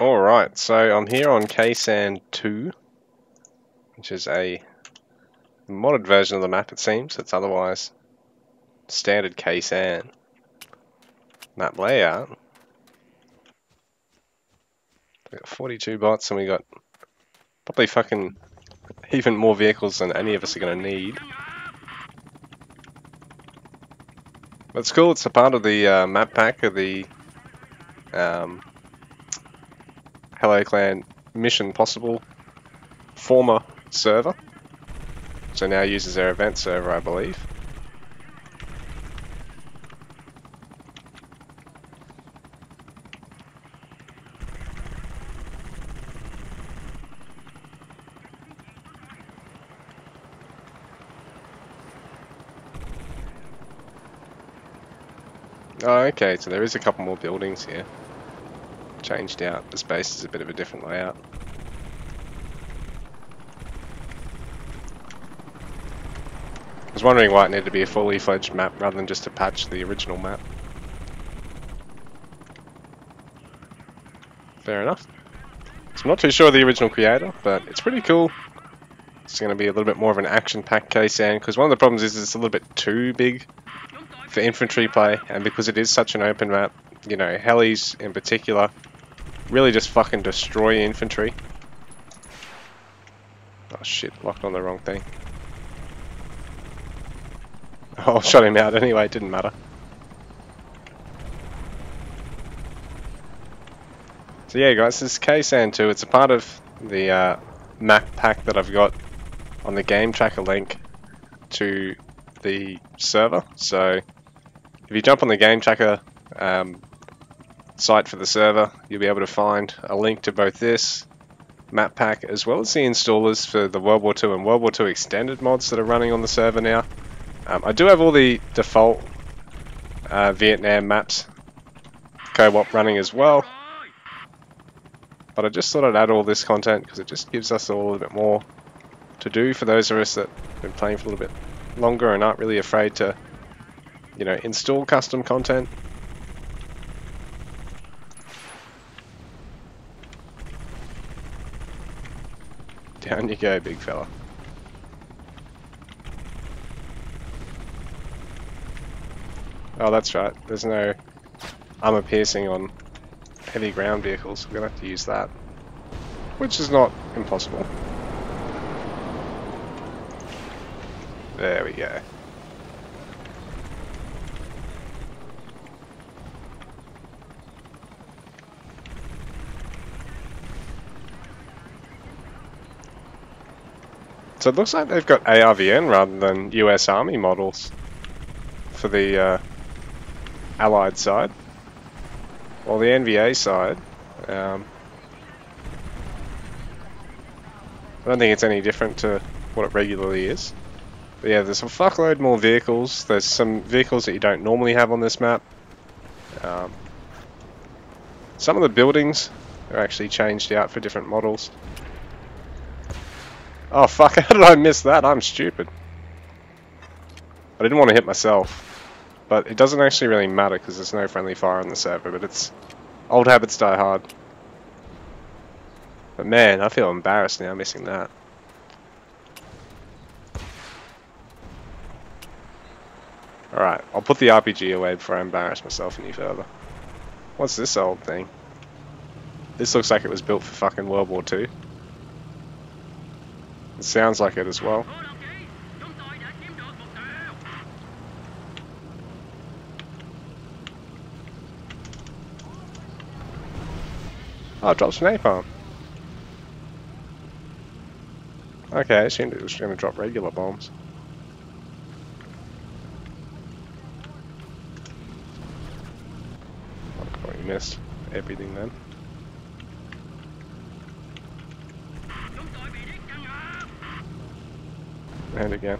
Alright, so I'm here on Khe Sanh 2, which is a modded version of the map it seems. It's otherwise standard Khe Sanh map layout. We got 42 bots and we got probably fucking even more vehicles than any of us are going to need. It's cool, it's a part of the uh, map pack of the um, Hello Clan Mission Possible former server. So now uses their event server, I believe. Oh, okay, so there is a couple more buildings here. Changed out. The space is a bit of a different layout. I was wondering why it needed to be a fully fledged map rather than just a patch the original map. Fair enough. So I'm not too sure of the original creator, but it's pretty cool. It's going to be a little bit more of an action-packed Khe Sanh, because one of the problems is it's a little bit too big for infantry play, and because it is such an open map, you know, helis in particular really just fucking destroy infantry. Oh shit, locked on the wrong thing. Oh, shot him out anyway, it didn't matter. So yeah guys, this is Khe Sanh 2, it's a part of the uh, map pack that I've got on the game tracker link to the server. So if you jump on the game tracker um, site for the server, you'll be able to find a link to both this map pack as well as the installers for the World War II and World War II extended mods that are running on the server now. Um, I do have all the default uh, Vietnam maps co-op running as well. But I just thought I'd add all this content because it just gives us a little bit more to do for those of us that have been playing for a little bit longer and aren't really afraid to, you know, install custom content. Down you go, big fella. Oh, that's right. There's no armor piercing on heavy ground vehicles. We're going to have to use that. Which is not impossible. There we go. So it looks like they've got ARVN rather than US Army models for the uh, Allied side. While the NVA side, um, I don't think it's any different to what it regularly is. But yeah, there's a fuckload more vehicles. There's some vehicles that you don't normally have on this map. Um, some of the buildings are actually changed out for different models. Oh fuck, how did I miss that? I'm stupid. I didn't want to hit myself. But it doesn't actually really matter because there's no friendly fire on the server, but it's... Old habits die hard. But man, I feel embarrassed now missing that. Alright, I'll put the RPG away before I embarrass myself any further. What's this old thing? This looks like it was built for fucking World War II. It sounds like it as well. Ah, oh, drop some napalm. Okay, I assumed it was going to drop regular bombs. Oh, you missed everything then. Again.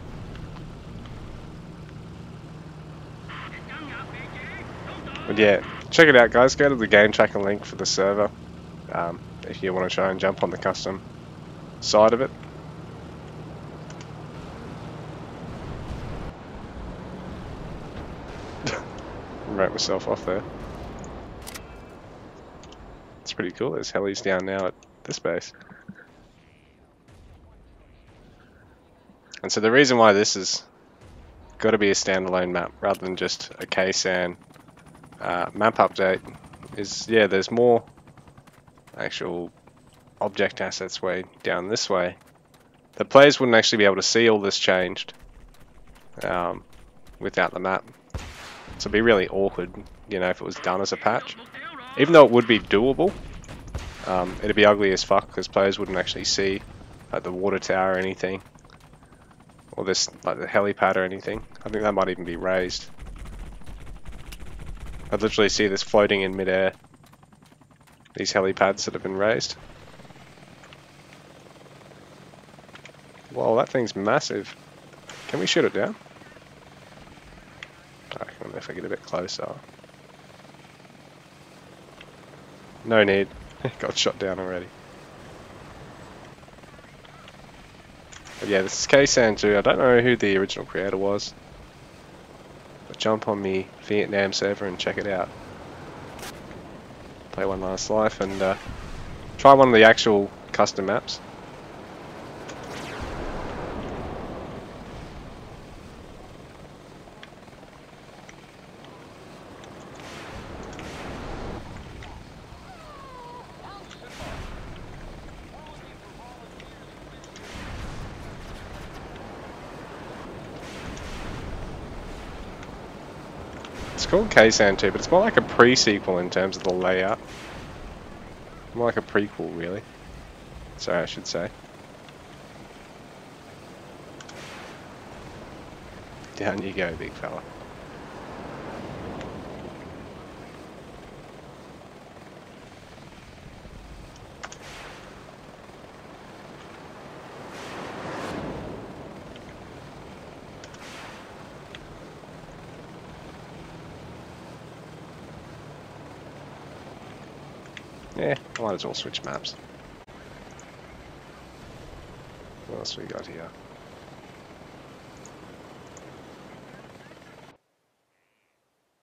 But yeah, check it out guys, go to the game tracker link for the server um, if you want to try and jump on the custom side of it. Wrote myself off there. It's pretty cool. There's helis down now at this base. And so the reason why this has got to be a standalone map rather than just a Khe Sanh uh, map update is, yeah, there's more actual object assets way down this way. The players wouldn't actually be able to see all this changed um, without the map. So it'd be really awkward, you know, if it was done as a patch. Even though it would be doable, um, it'd be ugly as fuck because players wouldn't actually see like the water tower or anything. Or this, like the helipad or anything. I think that might even be raised. I'd literally see this floating in midair. These helipads that have been raised. Whoa, that thing's massive. Can we shoot it down? I reckon if I get a bit closer. No need. Got shot down already. But yeah, this is Khe Sanh 2. I don't know who the original creator was. But jump on me Vietnam server and check it out. Play One Last Life and uh, try one of the actual custom maps. It's called Khe Sanh 2, but it's more like a pre-sequel in terms of the layout. More like a prequel, really. Sorry, I should say. Down you go, big fella. Yeah, I might as well switch maps. What else we got here?